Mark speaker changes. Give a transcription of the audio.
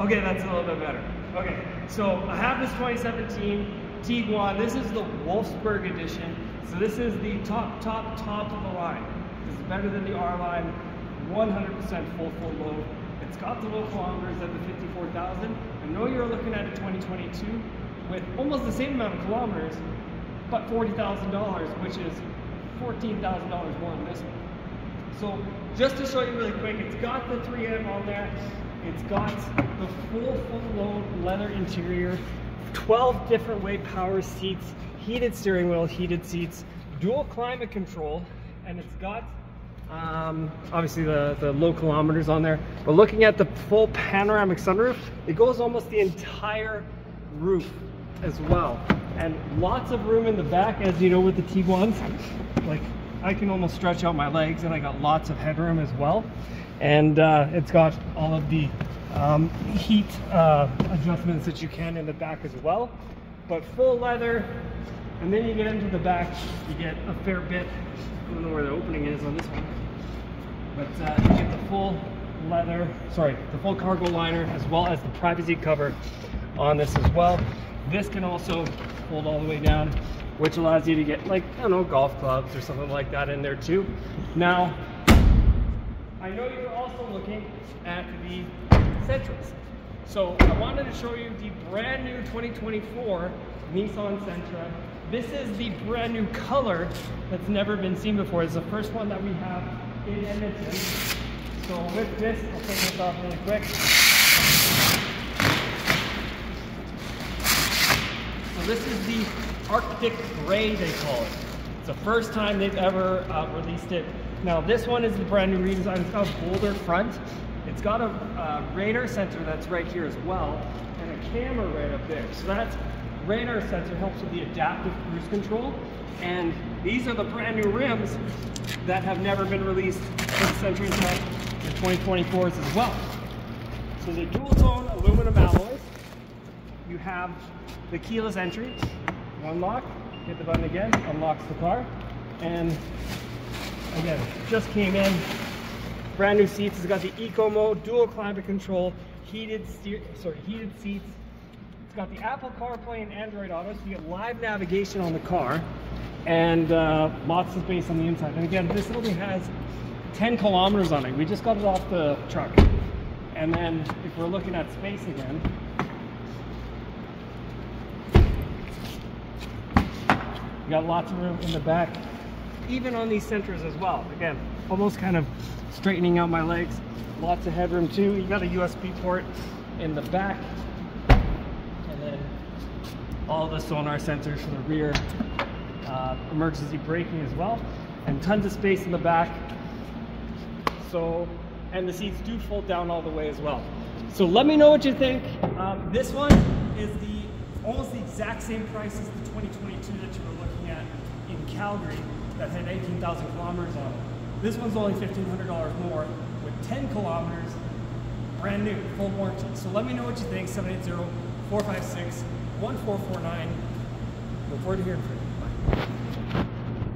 Speaker 1: Okay, that's a little bit better. Okay, so I have this 2017 Tiguan. This is the Wolfsburg edition. So this is the top, top, top of the line. This is better than the R line, 100% full, full load. It's got the low kilometers at the 54,000. I know you're looking at a 2022 with almost the same amount of kilometers, but $40,000, which is $14,000 more than this one. So just to show you really quick, it's got the 3M on there. It's got the full, full load leather interior, 12 different way power seats, heated steering wheel, heated seats, dual climate control, and it's got um, obviously the, the low kilometers on there. But looking at the full panoramic sunroof, it goes almost the entire roof as well. And lots of room in the back, as you know with the Tiguan's. Like I can almost stretch out my legs and I got lots of headroom as well. And uh, it's got all of the um, heat uh, adjustments that you can in the back as well. But full leather, and then you get into the back, you get a fair bit. I don't know where the opening is on this one. But uh, you get the full leather, sorry, the full cargo liner as well as the privacy cover on this as well. This can also fold all the way down, which allows you to get like, I don't know, golf clubs or something like that in there too. Now, I know you're also looking at the Sentras. So I wanted to show you the brand new 2024 Nissan Sentra. This is the brand new color that's never been seen before. It's the first one that we have in Edmonton. So with this, I'll take this off really quick. This is the Arctic Gray, they call it. It's the first time they've ever uh, released it. Now this one is the brand new redesign. It's got a bolder front. It's got a uh, radar sensor that's right here as well, and a camera right up there. So that radar sensor helps with the adaptive cruise control. And these are the brand new rims that have never been released the Sentra Tech in 2024s as well. So the dual tone aluminum alloys. Have the keyless entry, one lock, hit the button again, unlocks the car. And again, just came in, brand new seats. It's got the eco mode, dual climate control, heated steer, sorry, heated seats. It's got the Apple CarPlay and Android Auto, so you get live navigation on the car and uh, lots of space on the inside. And again, this only has 10 kilometers on it. We just got it off the truck. And then if we're looking at space again, you got lots of room in the back, even on these Sentras as well. Again, almost kind of straightening out my legs. Lots of headroom too. You got a USB port in the back. And then all the sonar sensors for the rear uh, emergency braking as well, and tons of space in the back. So, and the seats do fold down all the way as well. So let me know what you think. Um, this one is the exact same price as the 2022 that you were looking at in Calgary that had 18,000 kilometers on it. This one's only $1,500 more with 10 kilometers, brand new, full warranty. So let me know what you think, 780-456-1449. Look forward to hearing from you. Bye.